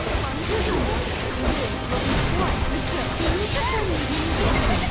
王子様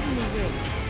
gardening ring.